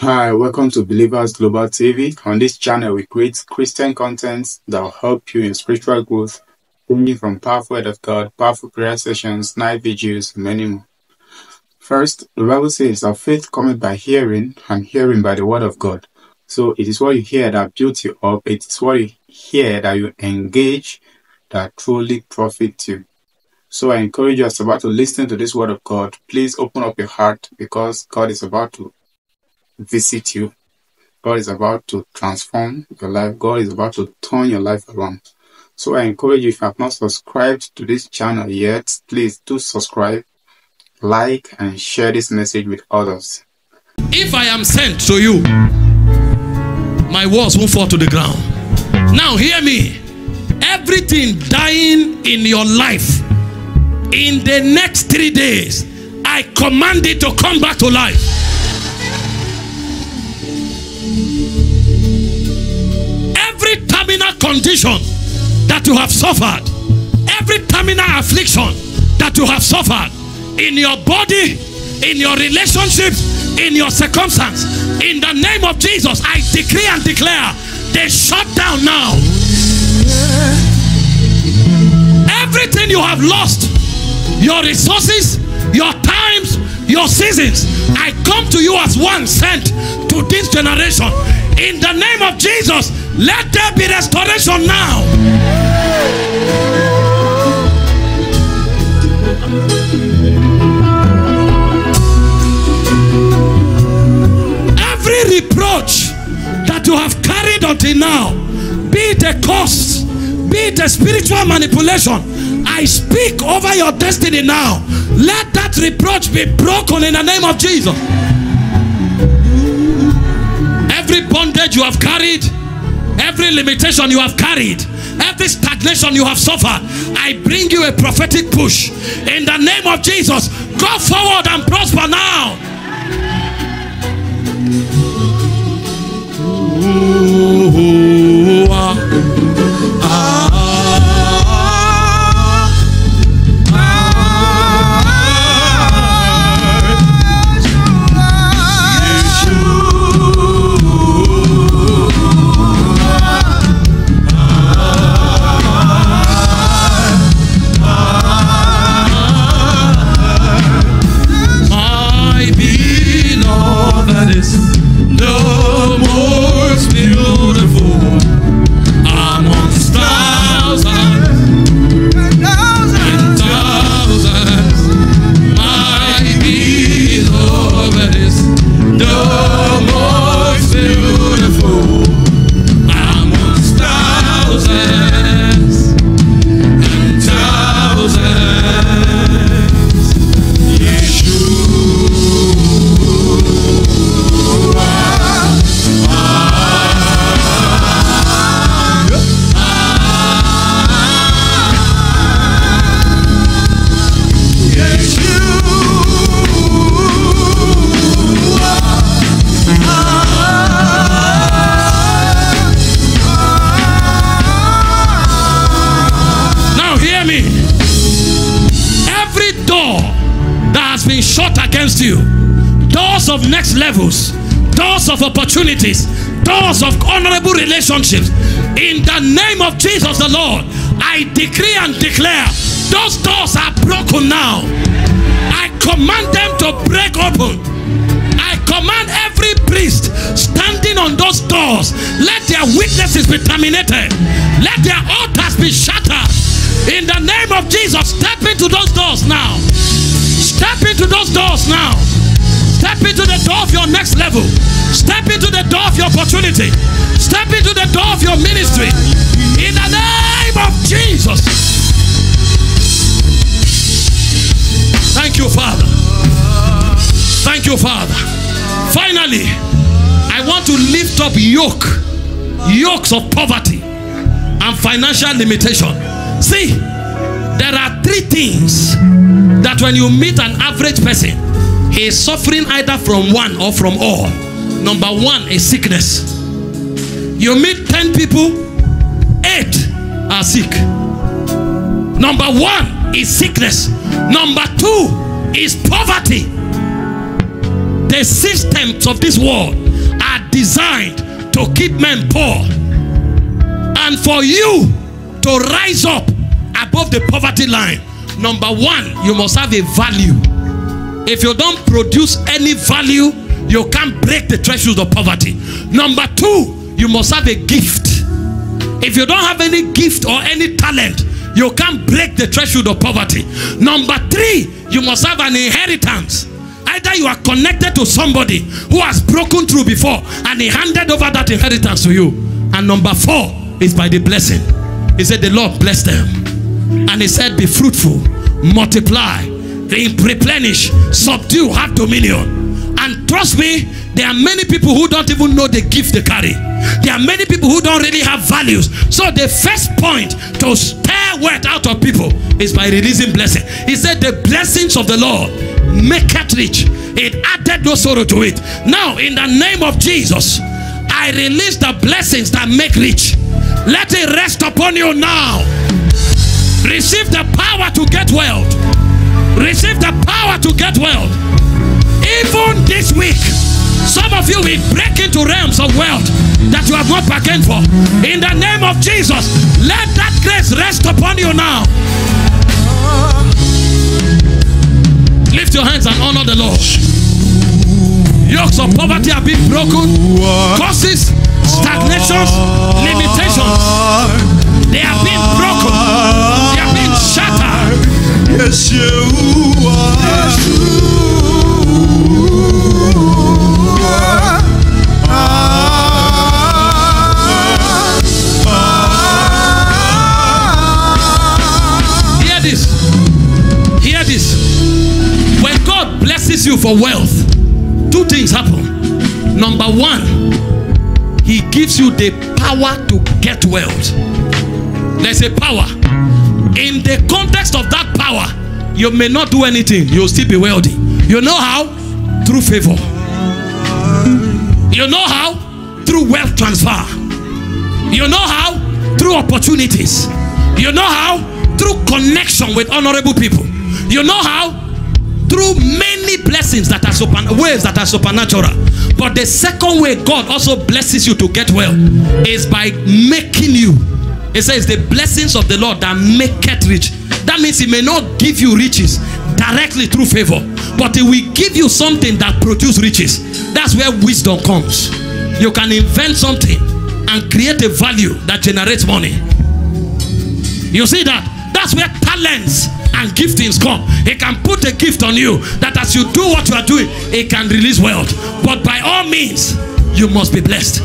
Hi, welcome to Believers Global TV. On this channel, we create Christian content that will help you in spiritual growth, ranging from powerful word of God, powerful prayer sessions, night videos, many more. First, the Bible says that faith cometh by hearing, and hearing by the word of God. So it is what you hear that builds you up. It is what you hear that you engage that truly profit you. So I encourage you as about to listen to this word of God, please open up your heart because God is about to visit you. God is about to transform your life. God is about to turn your life around. So I encourage you, if you have not subscribed to this channel yet, please do subscribe, like, and share this message with others. If I am sent to you, my words won't fall to the ground. Now, hear me. Everything dying in your life in the next three days, I command it to come back to life. Condition that you have suffered, every terminal affliction that you have suffered in your body, in your relationships, in your circumstance, in the name of Jesus, I decree and declare they shut down now. Everything you have lost, your resources, your times, your seasons, I come to you as one sent to this generation. In the name of Jesus, let there be restoration now. Every reproach that you have carried until now, be it a cost, be it a spiritual manipulation, I speak over your destiny now. Let that reproach be broken in the name of Jesus. Every bondage you have carried, every limitation you have carried, every stagnation you have suffered, I bring you a prophetic push in the name of Jesus. Go forward and prosper now. Against you, doors of next levels, doors of opportunities, doors of honorable relationships, in the name of Jesus the Lord, I decree and declare those doors are broken now. I command them to break open. I command every priest standing on those doors, let their witnesses be terminated, let their altars be shattered. In the name of Jesus, step into those doors now. Step doors now. Step into the door of your next level. Step into the door of your opportunity. Step into the door of your ministry. In the name of Jesus. Thank you, Father. Thank you, Father. Finally, I want to lift up yoke, yokes of poverty and financial limitation. See, there are three things that when you meet an average person, he is suffering either from one or from all. Number one is sickness. You meet 10 people, eight are sick. Number one is sickness. Number two is poverty. The systems of this world are designed to keep men poor. And for you to rise up above the poverty line, number one, you must have a value. If you don't produce any value, you can't break the threshold of poverty. Number two, you must have a gift. If you don't have any gift or any talent, you can't break the threshold of poverty. Number three, you must have an inheritance. Either you are connected to somebody who has broken through before and he handed over that inheritance to you. And number four is by the blessing. He said, The Lord bless them. And he said, Be fruitful, multiply, replenish, subdue, have dominion. And trust me, there are many people who don't even know the gift they carry. There are many people who don't really have values. So the first point to stir wealth out of people is by releasing blessing. He said, The blessings of the Lord make it rich. It added no sorrow to it. Now, in the name of Jesus, I release the blessings that make rich. Let it rest upon you now. Receive the power to get wealth. Receive the power to get wealth. Even this week, some of you will break into realms of wealth that you have not bargained for. In the name of Jesus, let that grace rest upon you now. Lift your hands and honor the Lord. Yokes of poverty have been broken. Causes, stagnations, limitations. They have been broken. Yes, you are. Hear this. Hear this. When God blesses you for wealth, two things happen. Number one, He gives you the power to get wealth. There's a power. In the context of that you may not do anything, you'll still be wealthy. You know how? Through favor. You know how? Through wealth transfer. You know how? Through opportunities. You know how? Through connection with honorable people. You know how? Through many blessings that are super ways that are supernatural. But the second way God also blesses you to get well is by making you. It says the blessings of the Lord that make it rich. That means he may not give you riches directly through favor, but he will give you something that produces riches. That's where wisdom comes. You can invent something and create a value that generates money. You see that? That's where talents and giftings come. He can put a gift on you that as you do what you are doing, it can release wealth. But by all means, you must be blessed.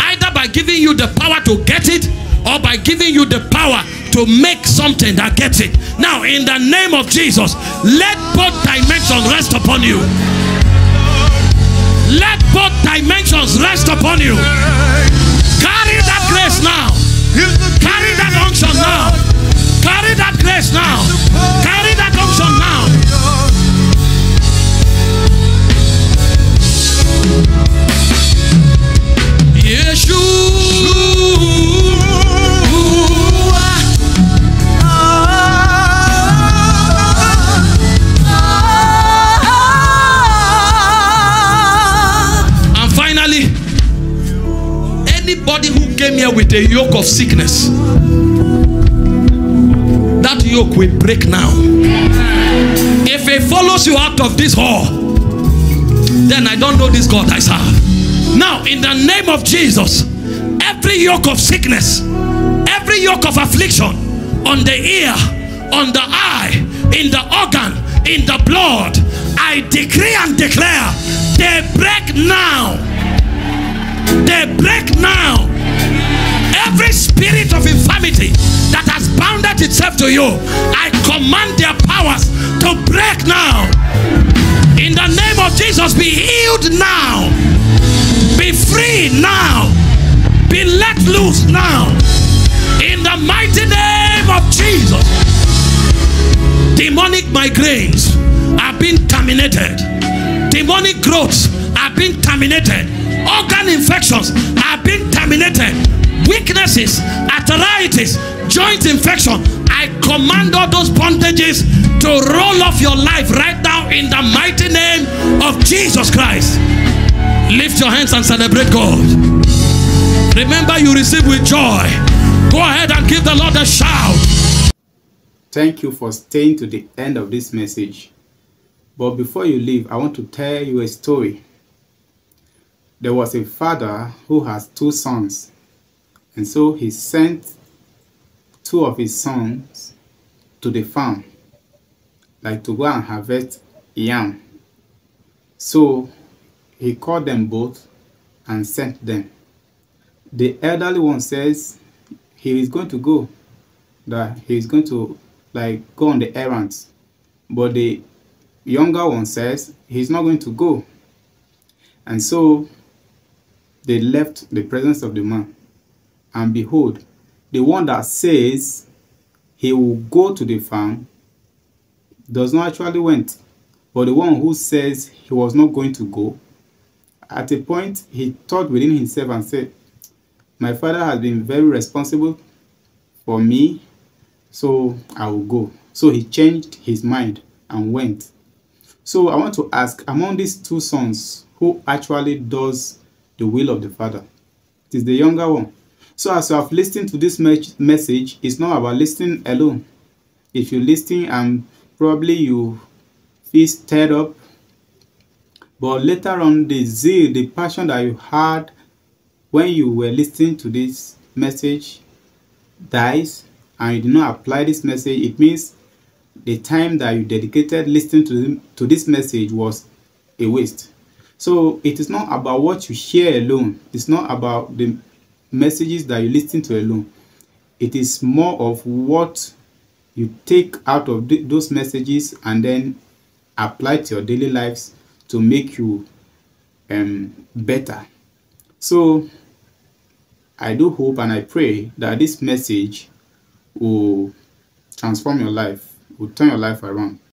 Either by giving you the power to get it or by giving you the power to make something that gets it. Now, in the name of Jesus, let both dimensions rest upon you. Let both dimensions rest upon you. Carry that grace now. Carry that unction now. Carry that grace now. Anybody who came here with a yoke of sickness, that yoke will break now. If it follows you out of this hall, then I don't know this God I serve. Now, in the name of Jesus, every yoke of sickness, every yoke of affliction on the ear, on the eye, in the organ, in the blood, I decree and declare they break now. They break now. Every spirit of infirmity that has bounded itself to you, I command their powers to break now. In the name of Jesus, be healed now. Be free now. Be let loose now. In the mighty name of Jesus. Demonic migraines are being terminated. Demonic growths are being terminated. Organ infections are being terminated. Weaknesses, arthritis, joint infection. I command all those bondages to roll off your life right now in the mighty name of Jesus Christ. Lift your hands and celebrate God. Remember, you receive with joy. Go ahead and give the Lord a shout. Thank you for staying to the end of this message. But before you leave, I want to tell you a story. There was a father who has two sons, and so he sent two of his sons to the farm, like to go and harvest yam. So he called them both and sent them. The elderly one says he is going to go, that he is going to like go on the errands, but the younger one says he's not going to go. And so they left the presence of the man. And behold, the one that says he will go to the farm does not actually went. But the one who says he was not going to go, at a point he thought within himself and said, My father has been very responsible for me, so I will go. So he changed his mind and went. So I want to ask, among these two sons, who actually does the will of the Father? It is the younger one. So as you have listened to this me message, it's not about listening alone. If you listen and probably you feel stirred up, but later on the zeal, the passion that you had when you were listening to this message dies and you do not apply this message, it means the time that you dedicated listening to, to this message was a waste. So it is not about what you hear alone. It's not about the messages that you listen to alone. It is more of what you take out of th those messages and then apply to your daily lives to make you um, better. So I do hope and I pray that this message will transform your life will turn your life around.